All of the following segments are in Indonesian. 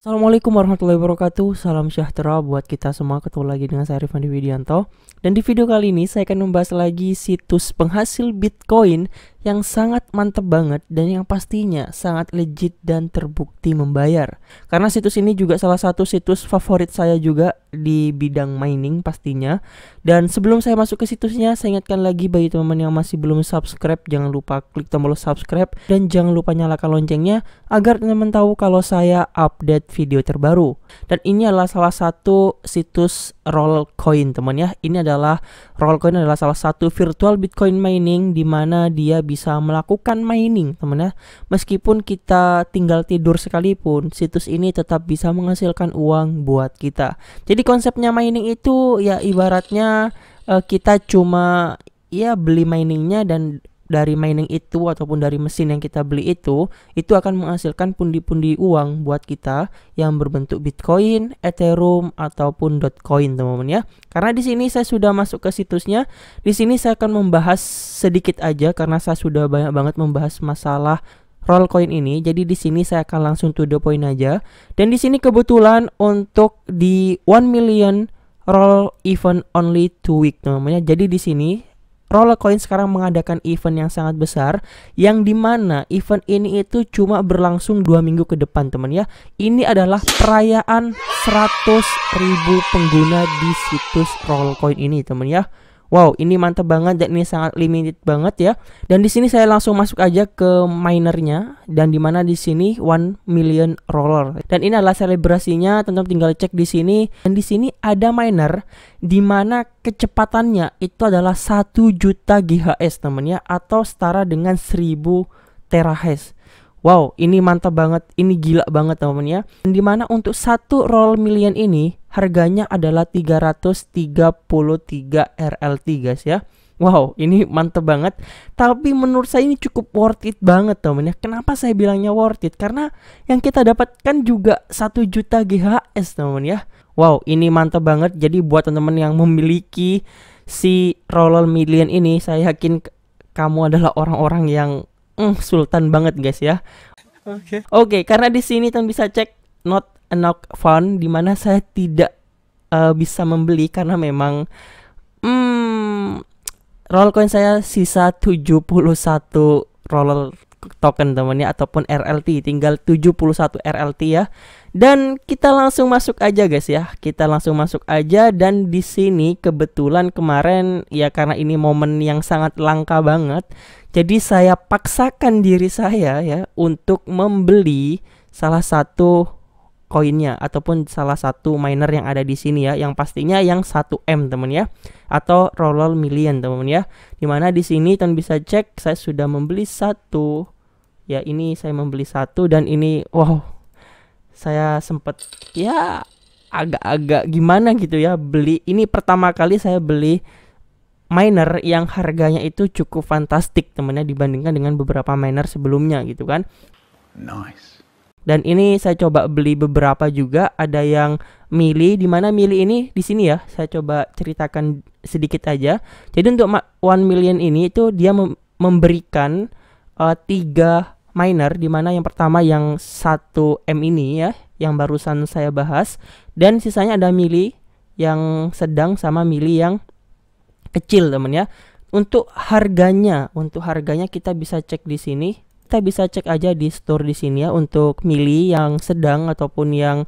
Assalamualaikum warahmatullahi wabarakatuh. Salam sejahtera buat kita semua. Ketemu lagi dengan saya Rifandi Widianto Dan di video kali ini saya akan membahas lagi situs penghasil Bitcoin Yang sangat mantep banget Dan yang pastinya sangat legit dan terbukti membayar Karena situs ini juga salah satu situs favorit saya juga Di bidang mining pastinya Dan sebelum saya masuk ke situsnya Saya ingatkan lagi bagi teman-teman yang masih belum subscribe Jangan lupa klik tombol subscribe Dan jangan lupa nyalakan loncengnya Agar teman-teman tahu kalau saya update video terbaru. Dan ini adalah salah satu situs Rollcoin teman ya. Ini adalah Rollcoin adalah salah satu virtual Bitcoin mining di mana dia bisa melakukan mining teman ya. Meskipun kita tinggal tidur sekalipun, situs ini tetap bisa menghasilkan uang buat kita. Jadi konsepnya mining itu ya ibaratnya uh, kita cuma ya beli miningnya dan dari mining itu ataupun dari mesin yang kita beli itu itu akan menghasilkan pundi-pundi uang buat kita yang berbentuk Bitcoin, Ethereum ataupun Dogecoin teman-teman ya. Karena di sini saya sudah masuk ke situsnya. Di sini saya akan membahas sedikit aja karena saya sudah banyak banget membahas masalah Rollcoin ini. Jadi di sini saya akan langsung to the point aja. Dan di sini kebetulan untuk di 1 million roll event only two week teman-teman ya. Jadi di sini Rollercoin sekarang mengadakan event yang sangat besar yang di mana event ini itu cuma berlangsung dua minggu ke depan teman ya. Ini adalah perayaan 100.000 pengguna di situs Rollercoin ini teman ya Wow, ini mantap banget dan ini sangat limited banget ya. Dan di sini saya langsung masuk aja ke minernya dan di mana di sini 1 million roller. Dan ini adalah selebrasinya, teman-teman tinggal cek di sini. Dan di sini ada miner di mana kecepatannya itu adalah 1 juta GHz teman ya atau setara dengan 1000 terahash. Wow, ini mantap banget, ini gila banget teman-teman ya. Di mana untuk satu roll million ini harganya adalah 333 RLT guys ya. Wow, ini mantep banget. Tapi menurut saya ini cukup worth it banget teman ya. Kenapa saya bilangnya worth it? Karena yang kita dapatkan juga 1 juta GHS teman ya. Wow, ini mantep banget. Jadi buat teman-teman yang memiliki si roller million ini, saya yakin kamu adalah orang-orang yang mm, sultan banget guys ya. Oke. Okay. Oke, okay, karena di sini teman bisa cek not enough fun di mana saya tidak uh, bisa membeli karena memang hmm, roll coin saya sisa 71 roller token teman ya ataupun RLT tinggal 71 RLT ya. Dan kita langsung masuk aja guys ya. Kita langsung masuk aja dan di sini kebetulan kemarin ya karena ini momen yang sangat langka banget jadi saya paksakan diri saya ya untuk membeli salah satu koinnya ataupun salah satu miner yang ada di sini ya yang pastinya yang 1M teman ya. Atau roller million teman ya. Di mana di sini teman bisa cek saya sudah membeli satu. Ya ini saya membeli satu dan ini wow. Saya sempat ya agak-agak gimana gitu ya beli. Ini pertama kali saya beli miner yang harganya itu cukup fantastik temennya dibandingkan dengan beberapa miner sebelumnya gitu kan. Nice dan ini saya coba beli beberapa juga, ada yang mili di mana mili ini di sini ya. Saya coba ceritakan sedikit aja. Jadi untuk one million ini itu dia mem memberikan uh, tiga miner di mana yang pertama yang 1 M ini ya, yang barusan saya bahas dan sisanya ada mili yang sedang sama mili yang kecil teman ya. Untuk harganya, untuk harganya kita bisa cek di sini kita bisa cek aja di store di sini ya untuk mili yang sedang ataupun yang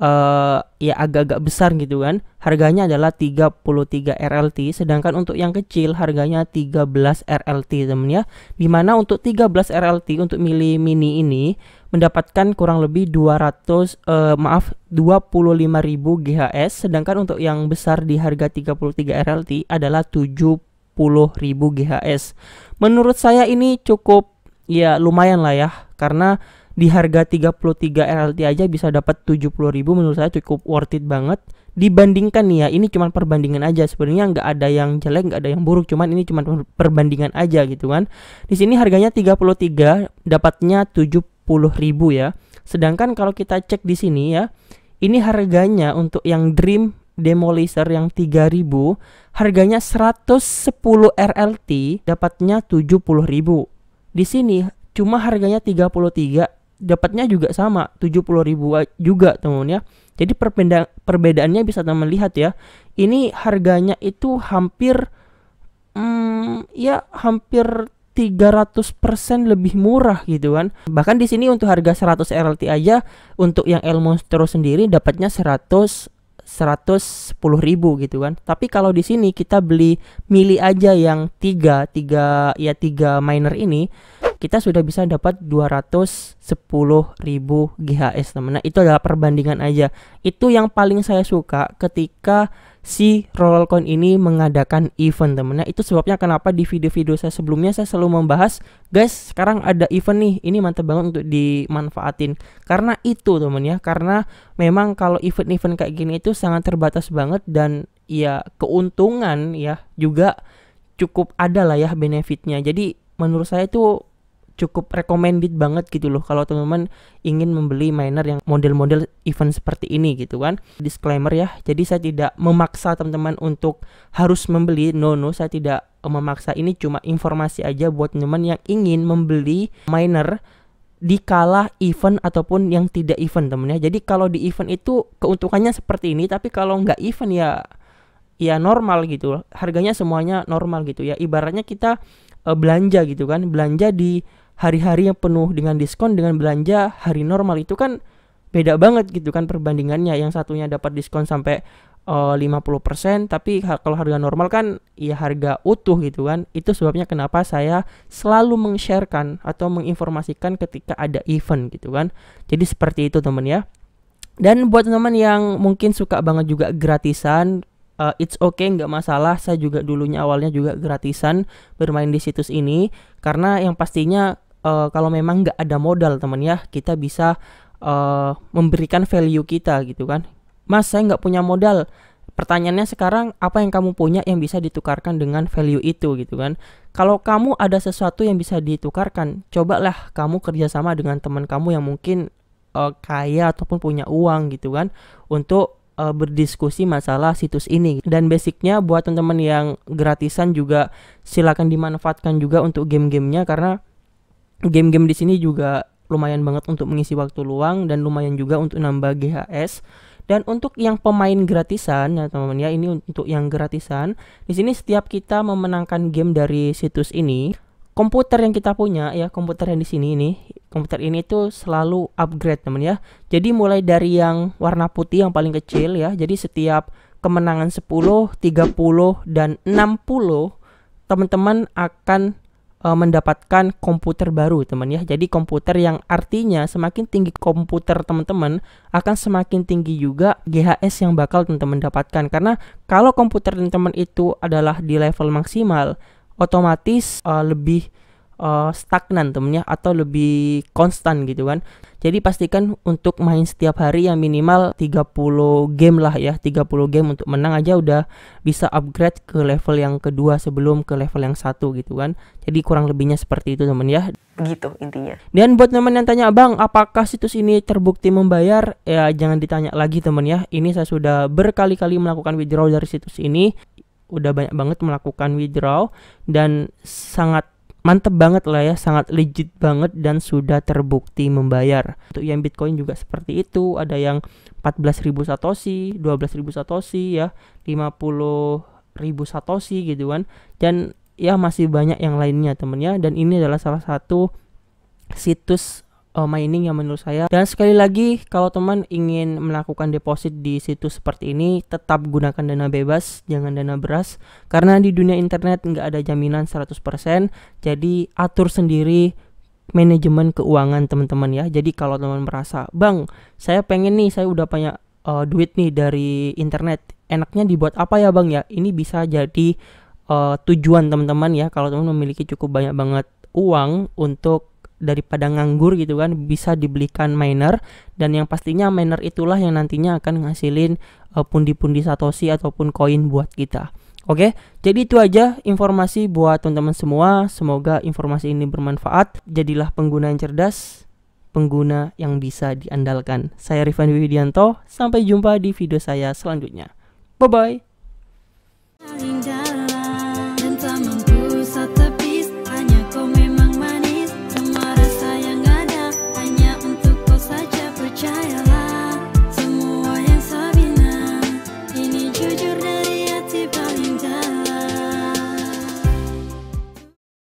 uh, ya agak-agak besar gitu kan. Harganya adalah 33 RLT sedangkan untuk yang kecil harganya 13 RLT temen ya. Di mana untuk 13 RLT untuk mili mini ini mendapatkan kurang lebih 200 uh, eh, maaf 25.000 GHS sedangkan untuk yang besar di harga 33 RLT adalah 70.000 GHS. Menurut saya ini cukup ya lumayan lah ya. Karena di harga 33 RLT aja bisa dapat 70.000 menurut saya cukup worth it banget. Dibandingkan nih ya ini cuma perbandingan aja. Sebenarnya nggak ada yang jelek nggak ada yang buruk. Cuman ini cuma perbandingan aja gitu kan. Di sini harganya 33 dapatnya 70.000 ya. Sedangkan kalau kita cek di sini ya ini harganya untuk yang Dream Demolisher yang 3000 harganya 110 RLT dapatnya 70.000 di sini cuma harganya 33 dapatnya juga sama 70 ribu juga teman ya jadi perbeda perbedaannya bisa teman lihat ya ini harganya itu hampir hmm, ya hampir 300% lebih murah gitu kan. Bahkan di sini untuk harga 100 RLT aja untuk yang El Monstro sendiri dapatnya 100 110 ribu gitu kan. Tapi kalau di sini kita beli mili aja yang tiga, tiga ya tiga miner ini kita sudah bisa dapat 210 ribu GHS teman. Nah itu adalah perbandingan aja. Itu yang paling saya suka ketika si Rollcoin ini mengadakan event teman. Nah itu sebabnya kenapa di video-video saya sebelumnya saya selalu membahas guys sekarang ada event nih ini mantap banget untuk dimanfaatin. Karena itu teman ya. Karena memang kalau event-event kayak gini itu sangat terbatas banget dan ya keuntungan ya juga cukup ada lah ya benefitnya. Jadi menurut saya itu cukup recommended banget gitu loh kalau teman-teman ingin membeli miner yang model-model event seperti ini gitu kan. Disclaimer ya jadi saya tidak memaksa teman-teman untuk harus membeli. No no saya tidak memaksa. Ini cuma informasi aja buat teman-teman yang ingin membeli miner di kala event ataupun yang tidak event temen ya. Jadi kalau di event itu keuntungannya seperti ini tapi kalau nggak event ya ya normal gitu. Harganya semuanya normal gitu ya. Ibaratnya kita uh, belanja gitu kan. Belanja di hari-hari yang penuh dengan diskon dengan belanja hari normal itu kan beda banget gitu kan perbandingannya. Yang satunya dapat diskon sampai uh, eh, 50% tapi kalau harga normal kan ya harga utuh gitu kan. Itu sebabnya kenapa saya selalu meng-sharekan atau menginformasikan ketika ada event gitu kan. Jadi seperti itu teman ya. Dan buat teman yang mungkin suka banget juga gratisan uh, it's okay nggak masalah. Saya juga dulunya awalnya juga gratisan bermain di situs ini. Karena yang pastinya uh, kalau memang nggak ada modal teman ya kita bisa uh, memberikan value kita gitu kan. Mas saya nggak punya modal. Pertanyaannya sekarang apa yang kamu punya yang bisa ditukarkan dengan value itu gitu kan? Kalau kamu ada sesuatu yang bisa ditukarkan cobalah kamu kerjasama dengan teman kamu yang mungkin uh, kaya ataupun punya uang gitu kan untuk uh, berdiskusi masalah situs ini. Dan basicnya buat teman-teman yang gratisan juga silakan dimanfaatkan juga untuk game-gamenya karena game-game di sini juga lumayan banget untuk mengisi waktu luang dan lumayan juga untuk nambah GHS. Dan untuk yang pemain gratisan ya teman-teman ya ini untuk yang gratisan. Di sini setiap kita memenangkan game dari situs ini, komputer yang kita punya ya komputer yang di sini ini komputer ini tuh selalu upgrade teman ya. Jadi mulai dari yang warna putih yang paling kecil ya. Jadi setiap kemenangan 10, 30 dan 60 teman-teman akan uh, mendapatkan komputer baru teman ya. Jadi komputer yang artinya semakin tinggi komputer teman-teman akan semakin tinggi juga GHS yang bakal teman-teman dapatkan karena kalau komputer teman-teman itu adalah di level maksimal otomatis uh, lebih uh, stagnan temennya atau lebih konstan gitu kan. Jadi pastikan untuk main setiap hari yang minimal 30 game lah ya 30 game untuk menang aja udah bisa upgrade ke level yang kedua sebelum ke level yang satu gitu kan. Jadi kurang lebihnya seperti itu temen ya. Begitu intinya. Dan buat teman yang tanya bang apakah situs ini terbukti membayar? Ya jangan ditanya lagi temen ya. Ini saya sudah berkali-kali melakukan withdraw dari situs ini. Udah banyak banget melakukan withdraw Dan sangat mantep banget lah ya sangat legit banget dan sudah terbukti membayar. Untuk yang Bitcoin juga seperti itu ada yang 14.000 satoshi 12.000 satoshi ya 50.000 satoshi gitu kan. Dan ya masih banyak yang lainnya temennya dan ini adalah salah satu situs uh, mining yang menurut saya. Dan sekali lagi kalau teman ingin melakukan deposit di situs seperti ini tetap gunakan dana bebas, jangan dana beras karena di dunia internet nggak ada jaminan 100%. Jadi atur sendiri manajemen keuangan teman-teman ya. Jadi kalau teman merasa, "Bang, saya pengen nih, saya udah punya uh, duit nih dari internet. Enaknya dibuat apa ya, Bang ya?" Ini bisa jadi uh, tujuan teman-teman ya kalau teman memiliki cukup banyak banget uang untuk daripada nganggur gitu kan bisa dibelikan miner dan yang pastinya miner itulah yang nantinya akan ngasilin uh, pundi-pundi satoshi ataupun koin buat kita. Oke, jadi itu aja informasi buat teman-teman semua. Semoga informasi ini bermanfaat. Jadilah pengguna yang cerdas, pengguna yang bisa diandalkan. Saya Rifan Widianto, sampai jumpa di video saya selanjutnya. Bye bye.